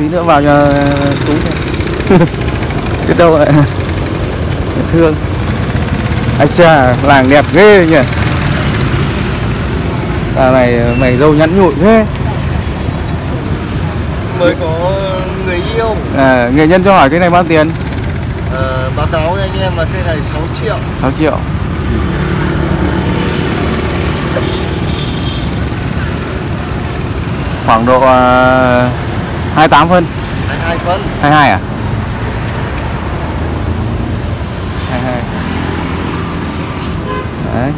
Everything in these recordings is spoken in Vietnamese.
tí nữa vào nhà tú biết đâu lại thương. Ai cha làng đẹp ghê nhỉ. À này mày dâu nhắn nhụi thế. Mới có người yêu. À, nghệ nhân cho hỏi cái này bao tiền? Ờ, báo cáo với anh em là cây này 6 triệu. 6 triệu. Khoảng độ uh, 28 phân. 22 phân. 22 à? 22 Đấy.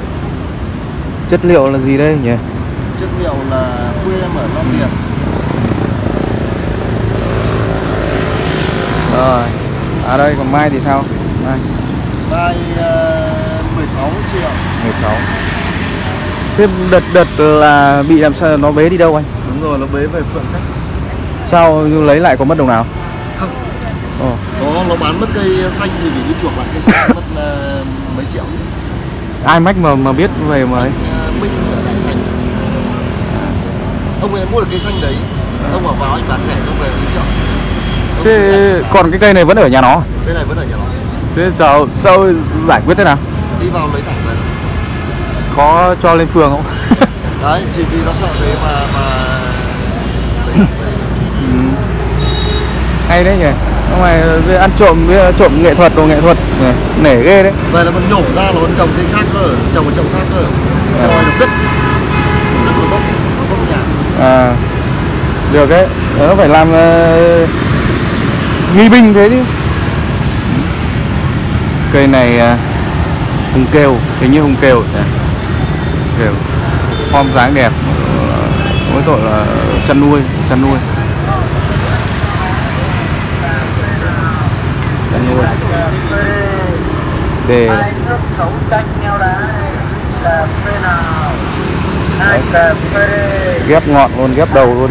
Chất liệu là gì đây nhỉ? Chất liệu là quê ở Long Điền. Rồi. À đây còn mai thì sao? Mai. Mai uh, 16 triệu. 16 Thế đợt đợt là bị làm sao? Nó bế đi đâu anh? Đúng rồi nó bế về phượng cách Sao lấy lại có mất đồng nào? Không. Ồ. Có nó bán mất cây xanh thì phải đi chuộc lại cây xanh mất là mấy triệu. Ai mách mà mà biết về mà ấy? Uh, Minh ở Đại Thành. Ông ấy mua được cây xanh đấy ông bảo vào anh bán rẻ cho về đi chợ. Ông Thế còn cái cây này vẫn ở nhà nó à? cây này vẫn ở nhà nó. Thế sao sao giải quyết thế nào? Đi vào lấy thẳng về. Có cho lên phường không? Đấy chỉ vì nó sợ thế mà mà lấy thẳng về. Ừ. Hay đấy nhỉ? Phải về ăn trộm với trộm nghệ thuật đồ nghệ thuật nhỉ? Nể ghê đấy. Về là mình nhổ ra còn trồng cây khác cơ trồng một trồng khác cơ. Trồng này được đất. Đất nó bốc nó bốc nhà. À, Được đấy. Nó phải làm ờ, nghi binh thế chứ. Cây này ờ, hùng kêu Hình như hùng kêu. Nhỉ? Kêu. Form dáng đẹp. Ờ, Mỗi tội là chăn nuôi Chăn nuôi Đấy. cà phê? Ghép ngọn luôn ghép đầu luôn.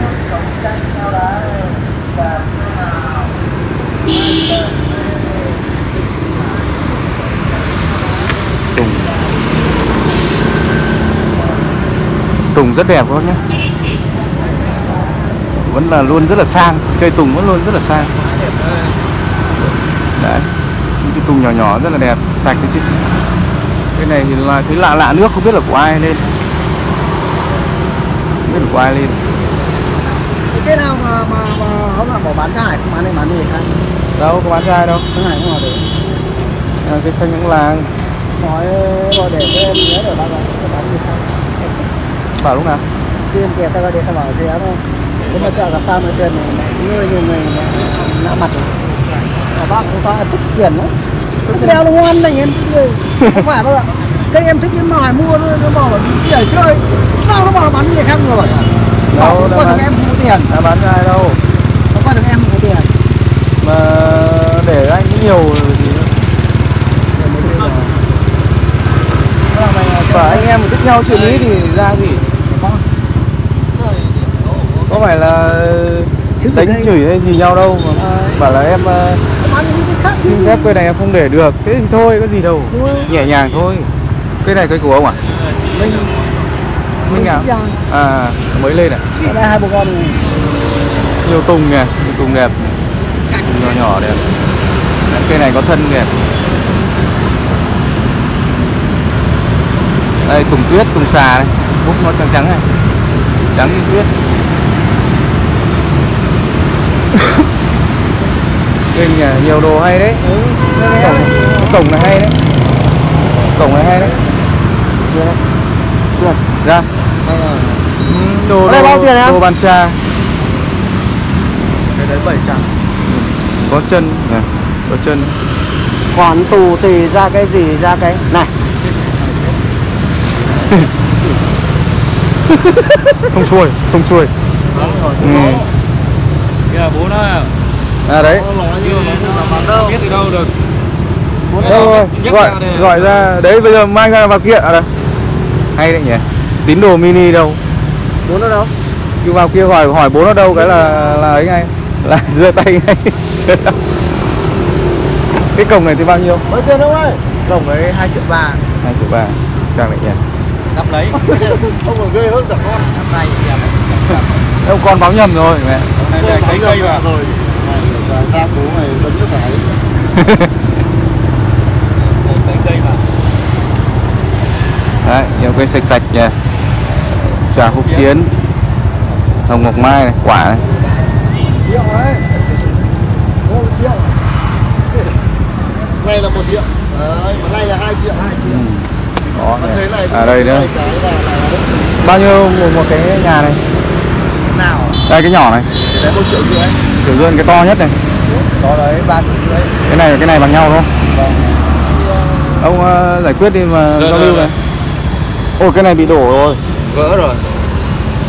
Tùng. Tùng rất đẹp luôn nhé. Vẫn là luôn rất là sang chơi tùng vẫn luôn rất là sang đấy. Những cái tùng nhỏ nhỏ rất là đẹp sạch đấy chứ. Cái này thì là thấy lạ lạ nước không biết là của ai lên. Không biết là của ai lên. Cái nào mà mà mà hôm nào bỏ bán cho Hải không bán này bán gì khác đâu có bán cho ai đâu. Cái Hải không vào để. À, cái xanh những làng. Nói gọi để cho em nhớ để bán bán bán gì khác bảo lúc nào? Tiền kia ta gọi để ta bảo áo thôi. Nếu mà chợ gặp tao nói tiền này người nhiều người nạ mặt mà bác cũng ta thích tiền lắm. Cái đeo nó ngon này em không phải đâu ạ. Cái em thích em mà Hải mua nó, nó bảo là chỉ để chơi. Nào nó bảo là bán người khác rồi. Đâu, đâu bán. thằng em không có tiền. ai bán ai đâu. Không coi thằng em không có tiền. Mà để anh nhiều thì và anh em thích nhau chuyện ý thì ra gì? Có phải là đánh chửi hay gì nhau đâu mà bảo là em xin phép cây này em không để được. Thế thì thôi có gì đâu. Nhẹ nhàng thôi. Cây này cây của ông à? Mình. Minh nào Giang. à mới lên à? Ở đây hai bố con này. nhiều tùng nè nhiều tùng đẹp. Tùng nhỏ nhỏ đẹp. Cây này có thân đẹp đây tùng tuyết tùng xà đây bút nó trắng trắng này. Trắng như tuyết kinh nhỉ nhiều đồ hay đấy. Ừ, cổng, cổng này hay đấy. Cổng này hay đấy. Được. Được. ra rồi. Ừ, đồ đồ, bao tiền đồ bàn trà. Cái đấy 700 có chân. Nè có chân. Khoản tù thì ra cái gì ra cái này. Không xuôi không xuôi. Rồi, ừ. bố nó à, đấy. Đâu. Biết từ đâu được. đâu rồi nhấc gọi ra đây. gọi ra đấy bây giờ mang ra vào kia à đây. Hay đấy nhỉ. Tín đồ mini đâu. Bố nó đâu? Cứ vào kia hỏi hỏi bố nó đâu cái là là ấy ngay. Là giơ tay ngay. Cái cổng này thì bao nhiêu? Mấy tiền đâu ơi cổng ấy 2 triệu ba. Hai triệu ba. Càng lại nhỉ. Đắp lấy. không còn ghê hơn cả con. Thì đẹp. Ông con báo nhầm rồi mẹ. Nay là cấy cây vào rồi Này, ra bố mày đấm nước phải Cấy cây vào Đấy, nhiều cây sạch sạch nha Trà Phúc Kiến. Hồng Ngọc Mai này, quả này. Triệu đấy. Một triệu. Này là một triệu. Đấy, mà này là 2 triệu. Hai triệu. Ừ. Đó Mà này. thế này À đây nữa. này cái là, là Bao nhiêu một, một cái nhà này? Nào? Đây cái nhỏ này. Cái đấy một triệu rưỡi Kiểu luôn cái to nhất này. Đó đấy ba triệu rưỡi Cái này và cái này bằng nhau đúng không? Ông ờ, giải quyết đi mà Rồi, giao rồi, lưu rồi. này. Ôi cái này bị đổ rồi. Vỡ rồi.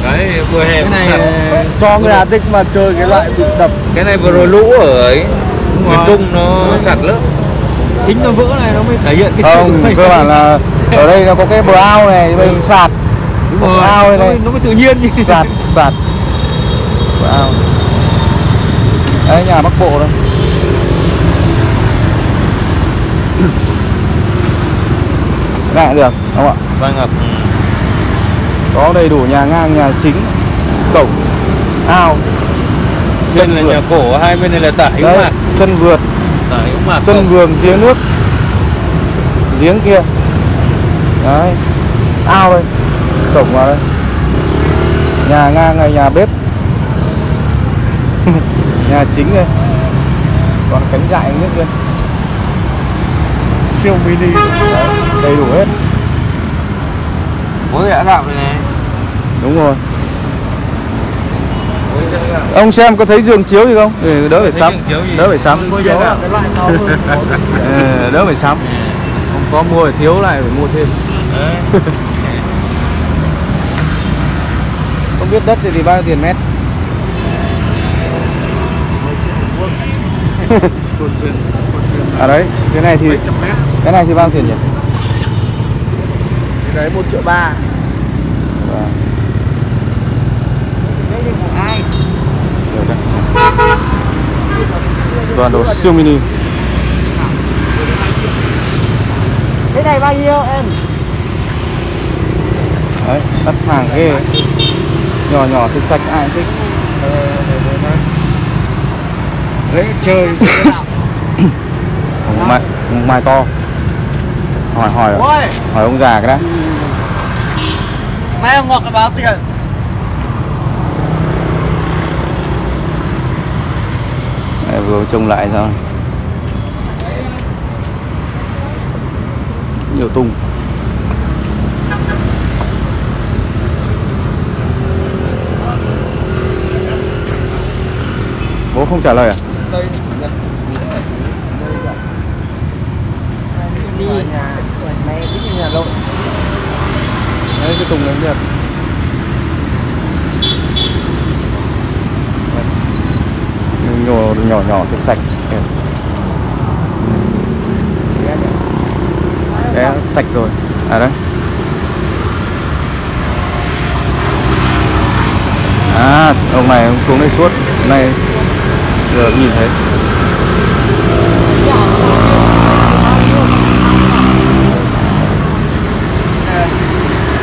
Đấy vừa hè Cái này sạt. Cho người Hà Tĩnh mà chơi cái loại bị đập. Cái này vừa rồi lũ ở ấy. Miền. Trung nó sạt lở. Chính nó vỡ này nó mới thể hiện cái Không, sự cơ bản là ở đây nó có cái bờ ao này Bây giờ sạt. Đúng rồi, cái ao đây nó, này. nó mới tự nhiên như Sạt, sạt. Bờ ao Đấy nhà Bắc Bộ đây cũng được, không ạ? Vâng ạ. Có đầy đủ nhà ngang, nhà chính Cổng, ao Bên là vượt. nhà cổ, hai bên này là tải cũng Đấy, mạc. sân vượt, mạc sân vườn, giếng nước Giếng kia. Đấy Ao đây Cổng vào đây. Nhà ngang này nhà bếp Nhà chính đây. Còn cánh dại nước kia. Siêu mini. Đấy, Đầy đủ hết. Bố đã gạo này. Đúng rồi. Ông xem có thấy giường chiếu gì không? Để đỡ phải sắm? Đỡ phải sắm. Ờ, Đỡ phải sắm. Không có mua thì thiếu lại phải mua thêm. Không biết đất thì, thì bao nhiêu tiền mét À đấy, cái này thì 700 mét cái này thì bao nhiêu tiền nhỉ? Cái đấy 1 triệu 3 Vâng. Ai Được đấy. Toàn đồ siêu mini cái này bao nhiêu em Đấy, đắt hàng ghê. Nhỏ nhỏ sạch sạch ai cũng thích Dễ chơi. Hồng mai, mai to. Hỏi hỏi Ôi! hỏi ông già cái đã. Mai ông Ngọc cái báo tiền. Đấy, vừa trông lại sao? Nhiều tung. Bố không trả lời à? Đây đi nhà. mẹ đi nhà lộ Đấy cái tùng đấy đẹp. Nhỏ nhỏ nhỏ sạch sạch. Đấy, sạch rồi. À đấy. À ông này ông xuống đây suốt. Hôm nay giờ nhìn thấy.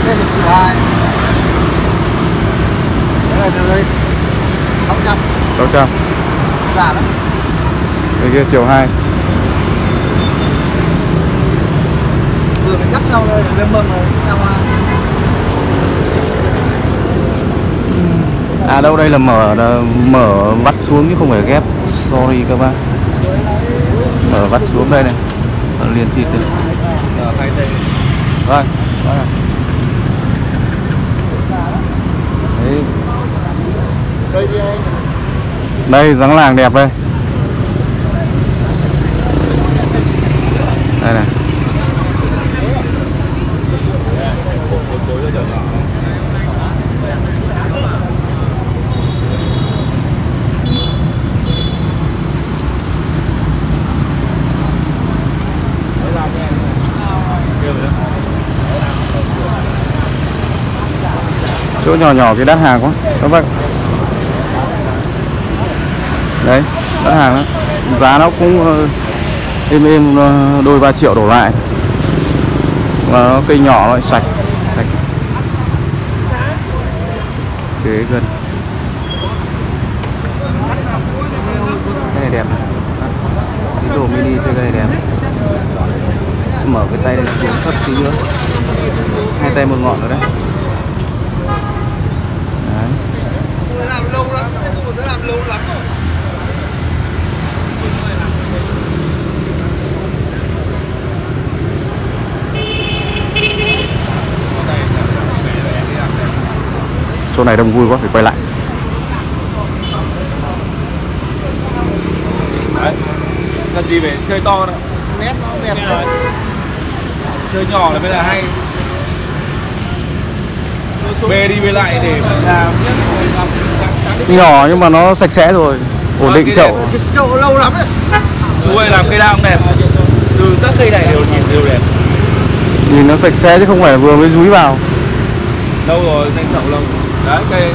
Đây là triệu 2 Cái này từ đây 600 600 Giả lắm đây kia chiều hai. Vừa phải cắt sau đây Lên mâm rồi ra hoa À đâu đây là mở là mở vắt xuống chứ không phải ghép. Sorry các bác. Mở vắt xuống đây này. Nó liền thịt được rồi. Đấy, Đây đây dáng làng đẹp Đây này chỗ nhỏ nhỏ cái đắt hàng quá. Các bác đấy, đắt hàng đó giá nó cũng ờ, êm êm ờ, đôi ba triệu đổ lại. Và nó cây nhỏ nó lại, sạch sạch. Kế gần. Cái này đẹp này. Cái đồ mini chơi cái này đẹp mở cái tay này xuống thấp tí nữa. Hai tay một ngọn rồi đấy làm lâu lắm nó làm lâu lắm rồi chỗ này đông vui quá phải quay lại. Đấy. Cần gì phải chơi to nữa. Nét nó đẹp rồi Chơi nhỏ là mới là hay Bê đi bê lại để nhỏ nhưng mà nó sạch sẽ rồi ổn định chậu. chậu lâu lắm đấy. Chú ơi làm cây đa cũng đẹp. Từ các cây này đều nhìn đều đẹp. Nhìn nó sạch sẽ chứ không phải vừa mới dúi vào. Lâu rồi danh chậu lâu. Đấy cây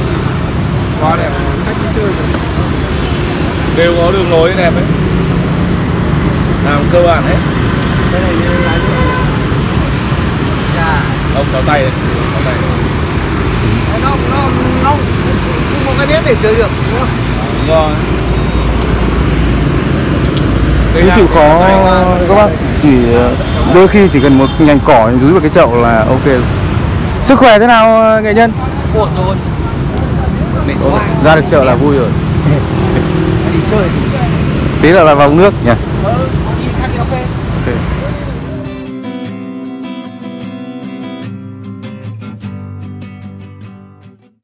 Hoa đẹp. Sách chơi rồi. Đều có đường lối đẹp ấy. Làm cơ bản hết cái này như dạ Ông Kéo tay đấy. Nó nó nó không có cái nét để chơi được đúng không Đúng rồi đa chịu thì khó các bác chỉ ờ, đôi khi chỉ cần một nhành cỏ dúi vào cái chậu là ok sức khỏe thế nào ờ, nghệ nhân ổn rồi Ồ, ra được chợ là vui rồi đi chơi tí nữa là vào nước nhỉ ừ.